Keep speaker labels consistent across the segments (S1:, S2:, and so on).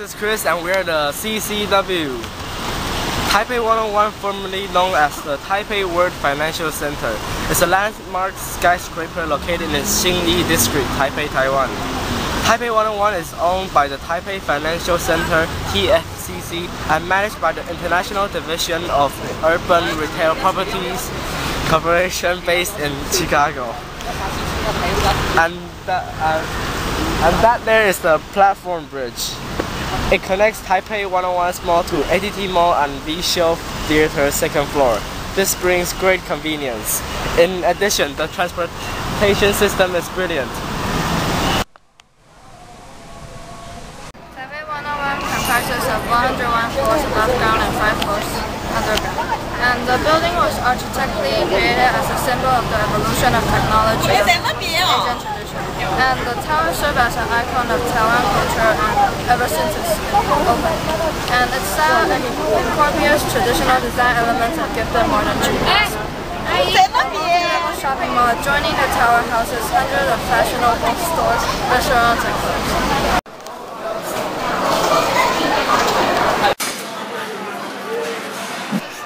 S1: is Chris and we're the CCW. Taipei 101, formerly known as the Taipei World Financial Center, is a landmark skyscraper located in Xinyi District, Taipei, Taiwan. Taipei 101 is owned by the Taipei Financial Center TFCC and managed by the International Division of Urban Retail Properties Corporation based in Chicago. And uh, and that there is the platform bridge. It connects Taipei 101's mall to ATT Mall and Vieshow Theater second floor. This brings great convenience. In addition, the transportation system is brilliant.
S2: Taipei 101 comprises of 101 floors above ground and 5 floors underground. And the building was architecturally created as a symbol of the evolution of technology and Asian tradition. And the tower served as an icon of Taiwan culture ever since its opening. And its style incorporates traditional design elements and them modern treatments. Multi-level shopping mall adjoining the tower houses hundreds of fashionable stores, restaurants, and clubs.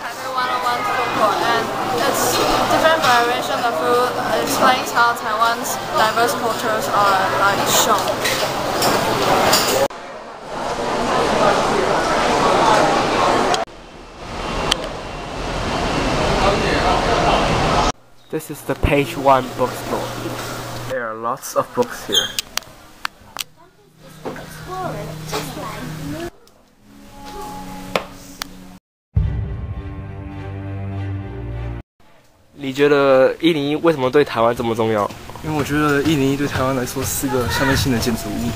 S2: Taipei 101 food court and its different variation of food explains how Taiwan's diverse cultures are like shown.
S1: This is the page one bookstore. There are lots of books here. 你觉得一零一为什么对台湾这么重要？
S3: 因为我觉得一零一对台湾来说是个象征性的建筑物。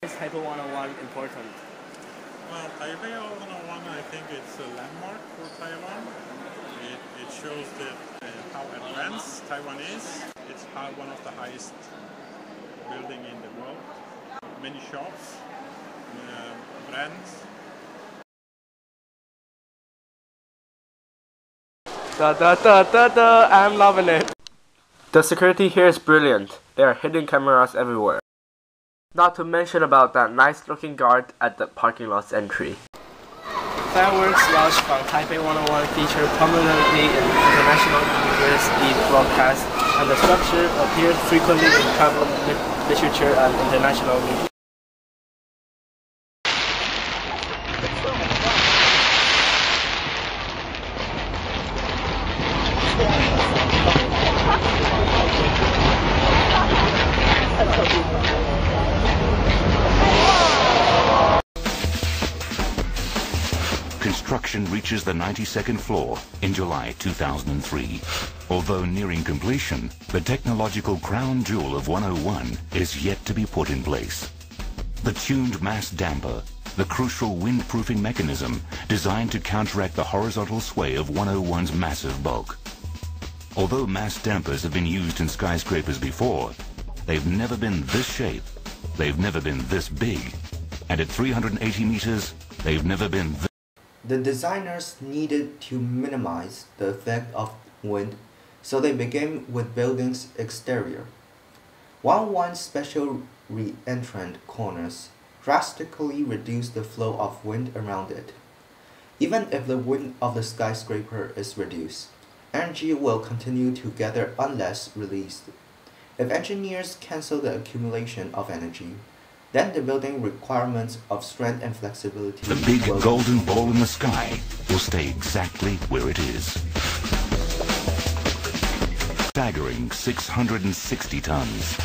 S1: Taipei 101 important.
S4: Well, Taipei 101, I think it's a landmark for Taiwan. It shows that how advanced Taiwan is. It's one of the highest building in the world. Many shops, brands.
S1: Da da da da da, I'm loving it. The security here is brilliant. There are hidden cameras everywhere. Not to mention about that nice looking guard at the parking lot's entry. Fireworks launched from Taipei 101 feature prominently in international university broadcasts and the structure appears frequently in travel literature and international media.
S5: Construction reaches the 92nd floor in July 2003. Although nearing completion, the technological crown jewel of 101 is yet to be put in place. The tuned mass damper, the crucial windproofing mechanism designed to counteract the horizontal sway of 101's massive bulk. Although mass dampers have been used in skyscrapers before, they've never been this shape, they've never been this big, and at 380 meters, they've never been
S6: The designers needed to minimize the effect of wind, so they began with building's exterior. One one special re-entrant corners drastically reduce the flow of wind around it. Even if the wind of the skyscraper is reduced, energy will continue to gather unless released. If engineers cancel the accumulation of energy, then the building requirements of strength and flexibility
S5: The big golden ball in the sky will stay exactly where it is. Staggering 660 tons.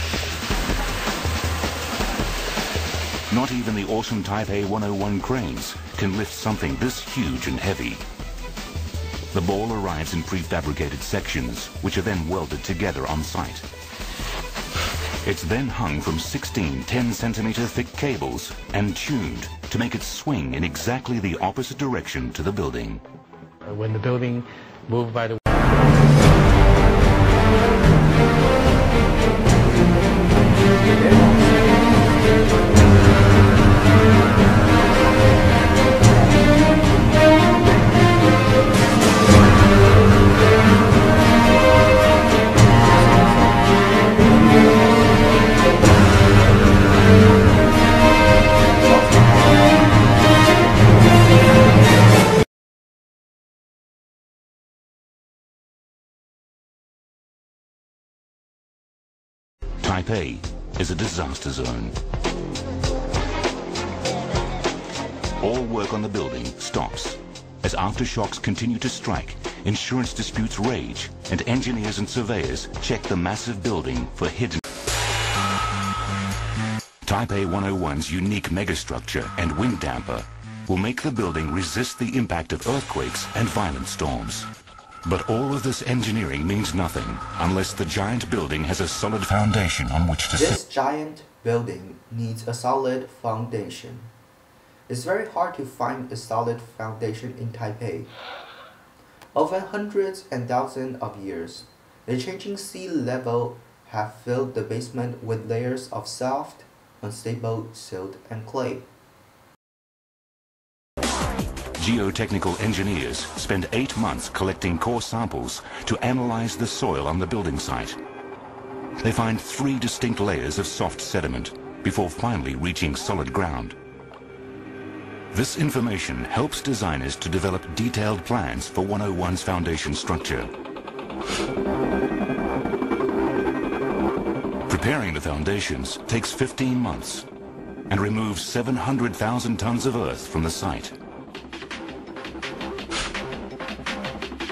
S5: Not even the awesome Taipei 101 cranes can lift something this huge and heavy. The ball arrives in prefabricated sections, which are then welded together on site. It's then hung from 16 10 centimeter thick cables and tuned to make it swing in exactly the opposite direction to the building.
S7: When the building moved by the
S5: Taipei is a disaster zone. All work on the building stops as aftershocks continue to strike, insurance disputes rage, and engineers and surveyors check the massive building for hidden Taipei 101's unique megastructure and wind damper will make the building resist the impact of earthquakes and violent storms. But all of this engineering means nothing unless the giant building has a solid foundation on which to sit.
S6: This giant building needs a solid foundation. It's very hard to find a solid foundation in Taipei. Over hundreds and thousands of years, the changing sea level have filled the basement with layers of soft, unstable silt and clay.
S5: Geotechnical engineers spend eight months collecting core samples to analyze the soil on the building site. They find three distinct layers of soft sediment before finally reaching solid ground. This information helps designers to develop detailed plans for 101's foundation structure. Preparing the foundations takes 15 months and removes 700,000 tons of earth from the site.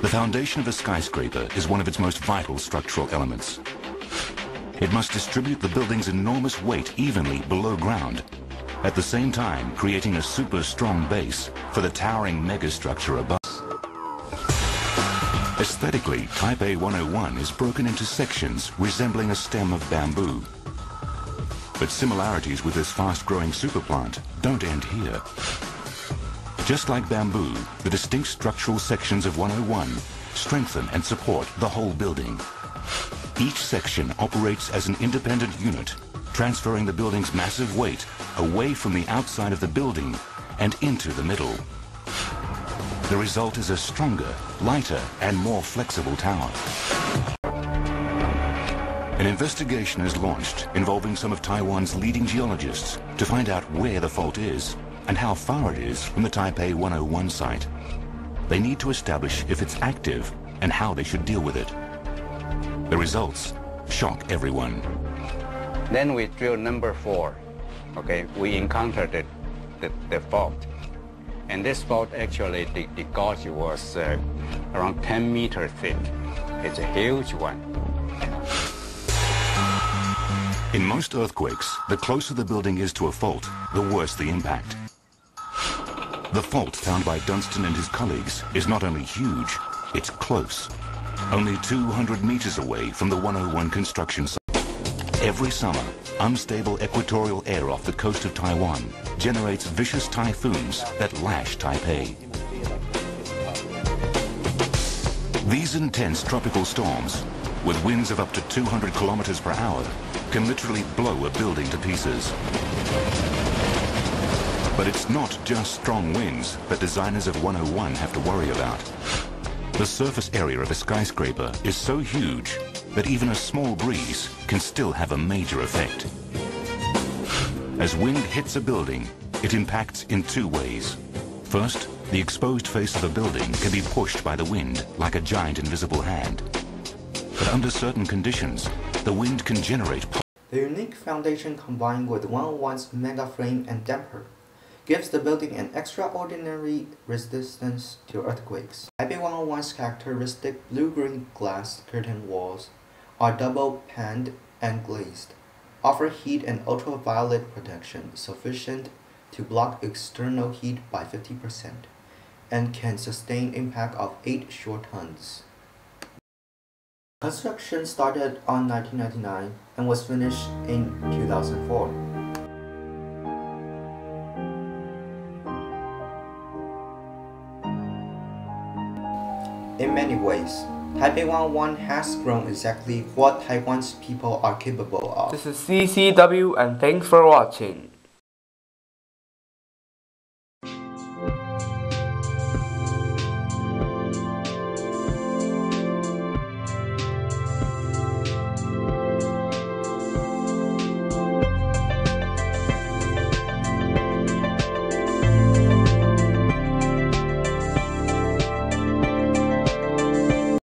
S5: The foundation of a skyscraper is one of its most vital structural elements. It must distribute the building's enormous weight evenly below ground, at the same time creating a super strong base for the towering megastructure above. Aesthetically, Taipei 101 is broken into sections resembling a stem of bamboo. But similarities with this fast-growing superplant don't end here. Just like bamboo, the distinct structural sections of 101 strengthen and support the whole building. Each section operates as an independent unit, transferring the building's massive weight away from the outside of the building and into the middle. The result is a stronger, lighter, and more flexible tower. An investigation is launched involving some of Taiwan's leading geologists to find out where the fault is and how far it is from the Taipei 101 site. They need to establish if it's active and how they should deal with it. The results shock everyone.
S8: Then we drill number four. Okay, we encountered the, the, the fault. And this fault actually, the, the gauge was uh, around 10 meters thick. It's a huge one.
S5: In most earthquakes, the closer the building is to a fault, the worse the impact. The fault found by Dunstan and his colleagues is not only huge, it's close. Only 200 meters away from the 101 construction site. Every summer, unstable equatorial air off the coast of Taiwan generates vicious typhoons that lash Taipei. These intense tropical storms, with winds of up to 200 kilometers per hour, can literally blow a building to pieces. But it's not just strong winds that designers of 101 have to worry about. The surface area of a skyscraper is so huge that even a small breeze can still have a major effect. As wind hits a building, it impacts in two ways. First, the exposed face of a building can be pushed by the wind like a giant invisible hand. But under certain conditions, the wind can generate...
S6: The unique foundation combined with 101's mega frame and damper gives the building an extraordinary resistance to earthquakes. Taipei 101's characteristic blue-green glass curtain walls are double paned and glazed, offer heat and ultraviolet protection sufficient to block external heat by 50%, and can sustain impact of 8 short tons. Construction started on 1999 and was finished in 2004. Many ways, Taipei 101 has grown exactly what Taiwan's people are capable of.
S1: This is CCW and thanks for watching.